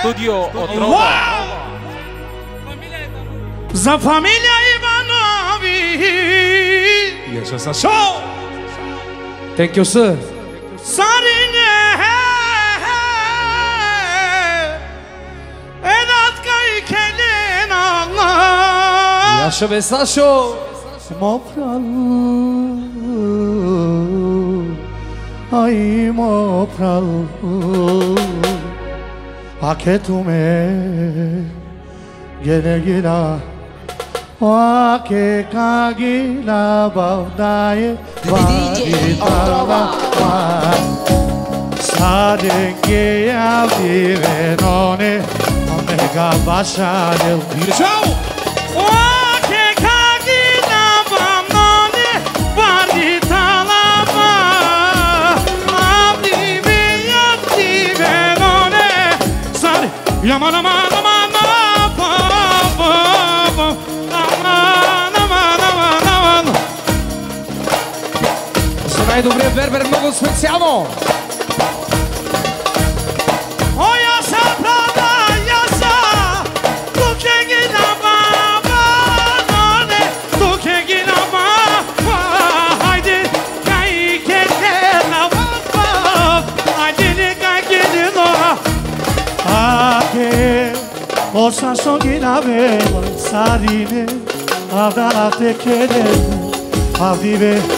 Studio Otrova. Za familia Ivanovi. Yaşasa show. Thank you sir. Sarine. Edat kaykelin Allah. Yaşa ve saşo. Mafyalı. ai mo pral aketume gene gina. Wa ke kagila bavdae va itava va. Sade ke avire none omega vasha del virgo най-добрия вербер. Много специално! Όσα στο γίναμε, σαρίνε, αυτά να τεκένε, αυτή με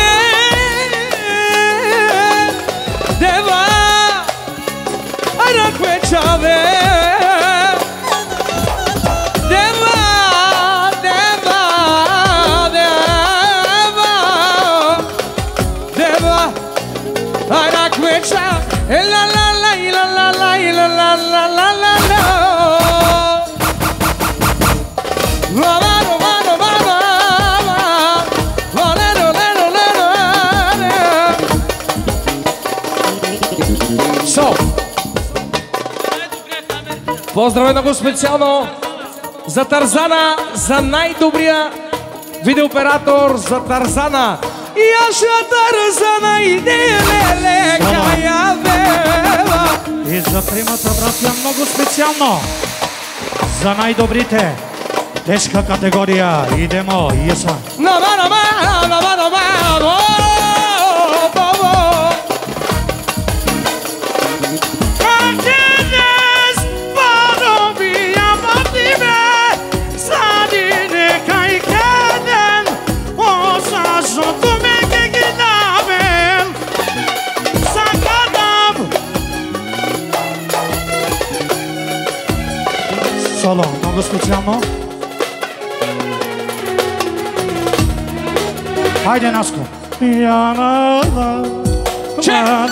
Поздрав много специално за Тарзана, за най-добрия видеооператор за Тарзана. Яша Тарзана и делеле кая вела. И за тримата братя много специално. За най-добрите. Тежка категория. Идемо, Иеса. Нама, нама, нама, нама, нама. spécialement. Haydi Asko. Çek.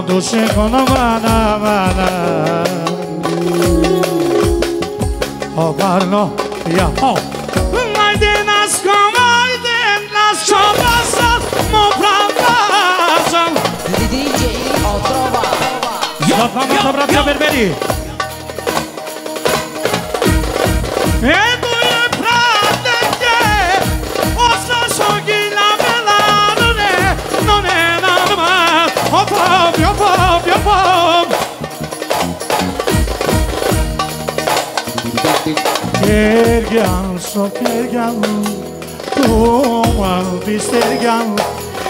دوشه کنو بنا بنا ها برنا یا ها مایده نس کن مایده نس چون بسن مبرم بسن یا پا مطبرت یا بربری Hey! Ergan sok ergan Duman biz ergan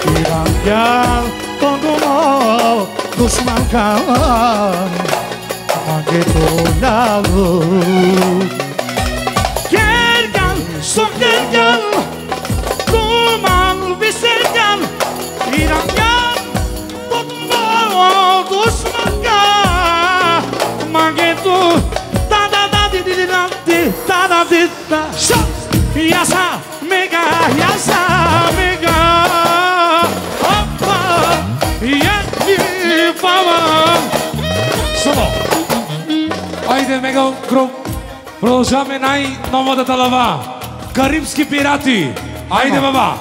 İran gel Kongoma Düşman kal Hangi dolalı? Gergan sok ergan Şak Yasa mega yasa mega Hoppa Yak falan Само. Айде, мега груп. Продължаваме най-новата лава. Карибски пирати. Айде, баба.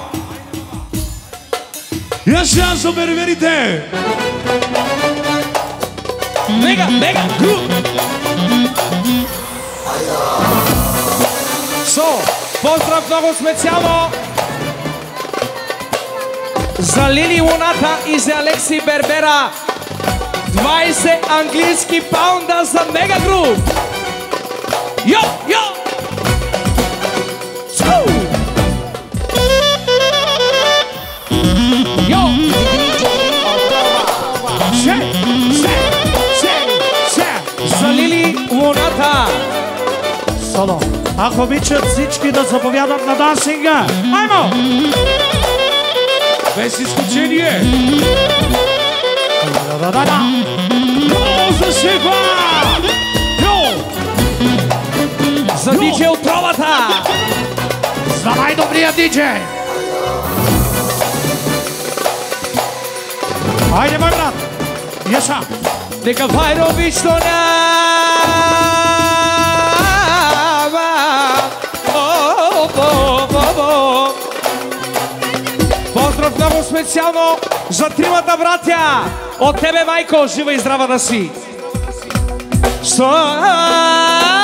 Я ще за берверите. Мега, мега груп. Со, поздрав много специално за Лили Луната и за Алекси Бербера. 20 английски паунда за Мега Груп. Йо, йо! Цу! Ако обичат всички да заповядат на дансинга Аймо Без изключение. Да-да-да-да. Йо, за шефа! Йо! За диджей Отровата. За най-добрия диджей Айде, мой брат Яша Нека Вайровично няма. Много специално за тримата братя. От тебе, майко, жива и здрава да си. Со-